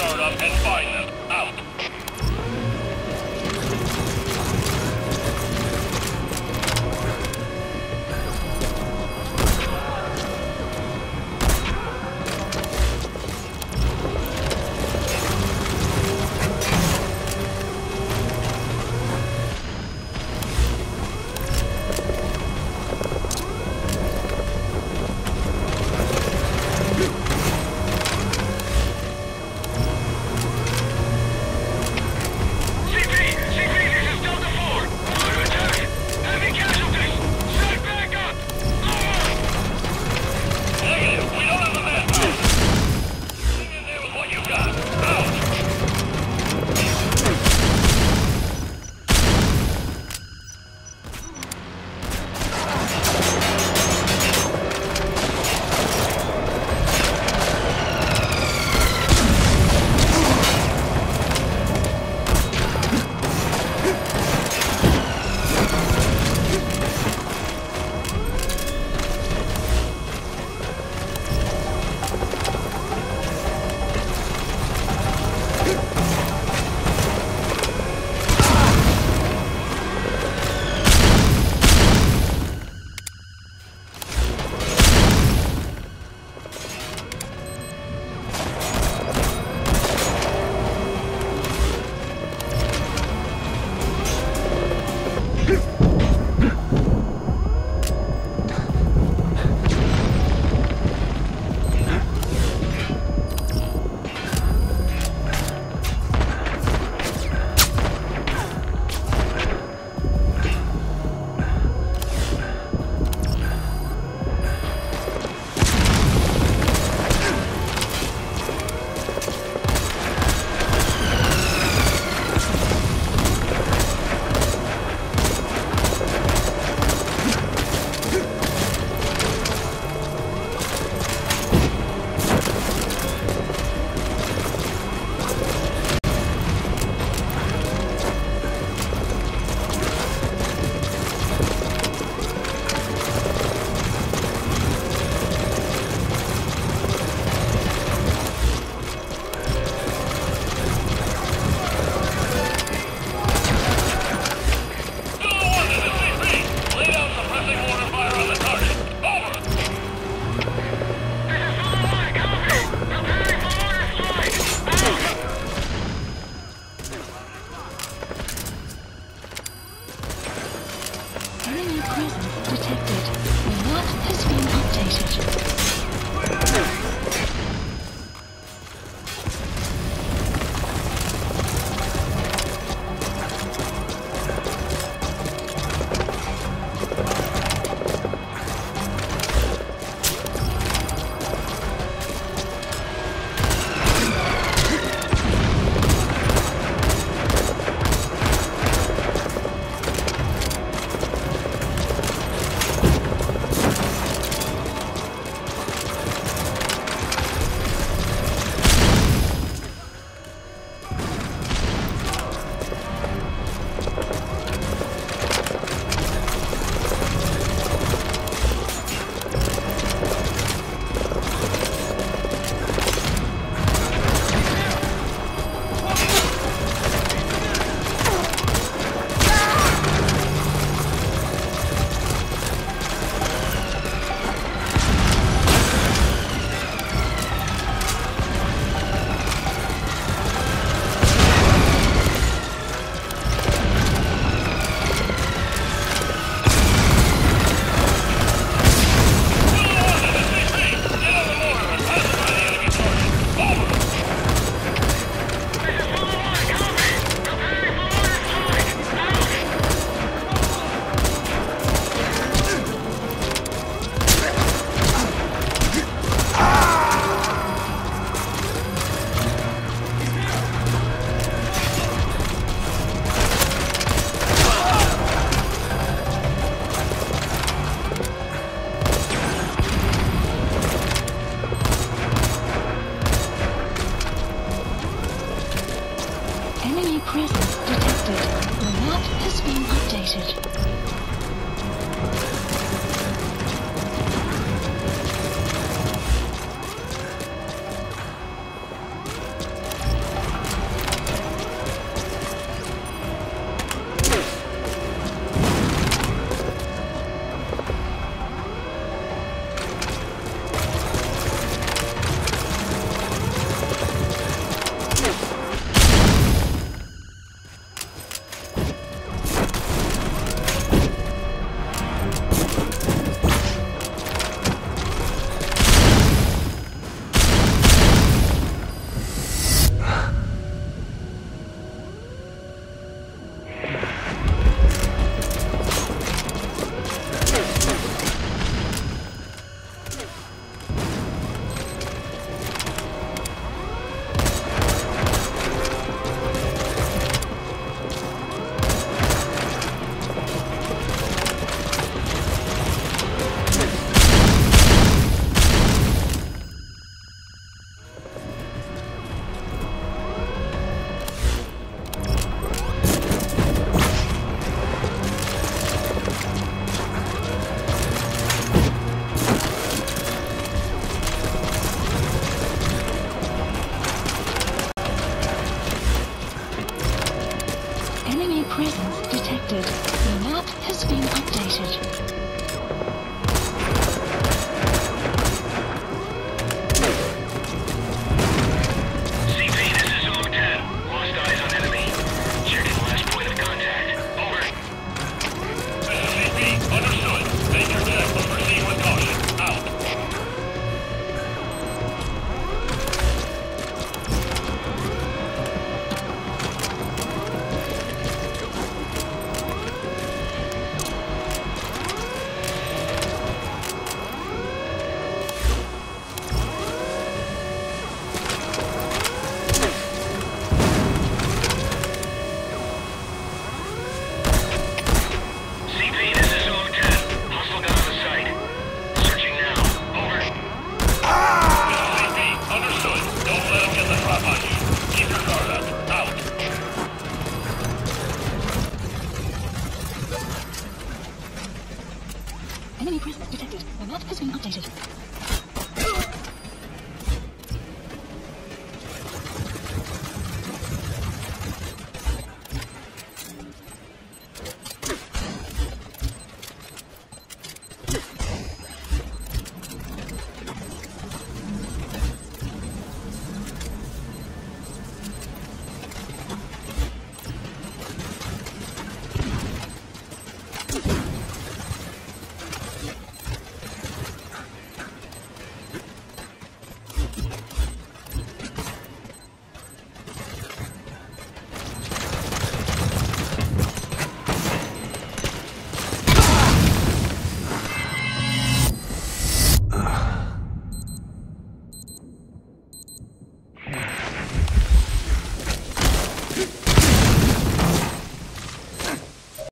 Start up and find them. Thank you.